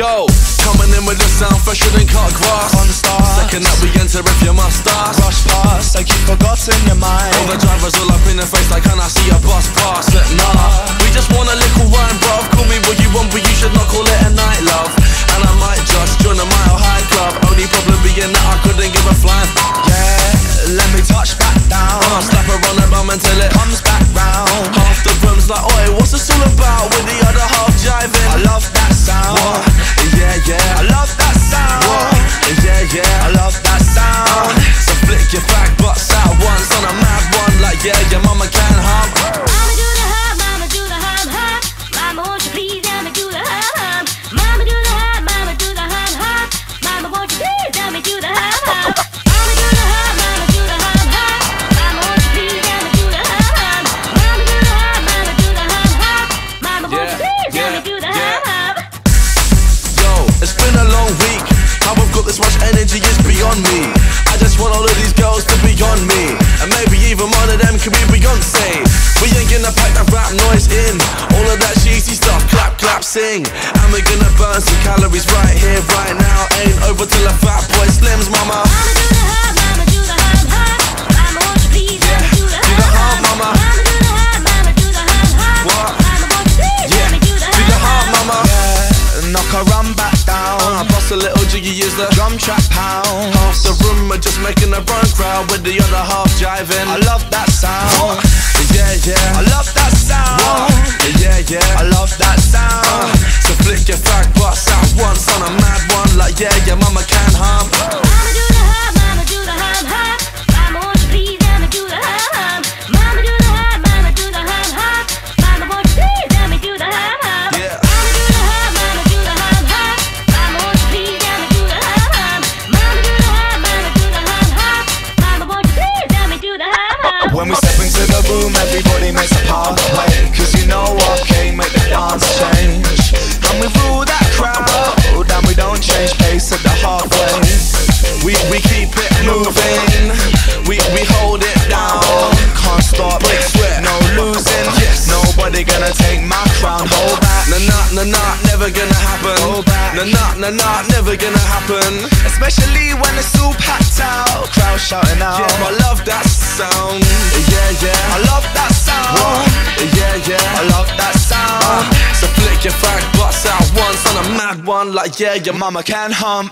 Yo, coming in with the sound fresher than cut grass. On stars. Second that we enter if you must start. Rush past like you forgot in your mind. All the drivers all up in the face like, can I see a bus pass? Like, nah, we just want a little wine, bruv. Call me what you want, but you should not call it a night, love. And I might just join a mile high club. Only problem being that I couldn't give a flying. Yeah, let me touch back down. I'll slap her on the bum until it Comes back round. Half the room's like, oi, what's this all about? With the other half energy is beyond me. I just want all of these girls to be on me. And maybe even one of them could be Beyonce. We ain't gonna pack that rap noise in. All of that cheesy stuff, clap, clap, sing. And we're gonna burn some calories right here, right now. Ain't over till a Fatboy Slim's, mama. Mama do the hum, mama do the hum hum. Mama won't you please let me do the do the hum hum, hum. mama. Mama do the hum, mama do the hum hum. What? Mama won't you please Yeah, let me do the do the hum heart, mama. Yeah, knock her run back Uh, bust a little jiggy is the Drum track pound. Half the room are just making a run crowd with the other half jiving. I love that sound. Yeah, yeah. I love that sound. Yeah, yeah. I love that sound. Makes a pathway. Cause you know what came, make the dance change. And we rule that crowd, and we don't change pace at the halfway. We we keep it moving. We we hold it down. Can't stop, Break sweat. no losing. Nobody gonna take my crown, hold back. Nah nah nah nah, never gonna happen. Go back. Nah nah nah nah, never gonna happen. Especially when it's all packed out, crowd shouting out. Yeah, I love that sound. Yeah yeah. Mad one, like yeah, your mama can hum.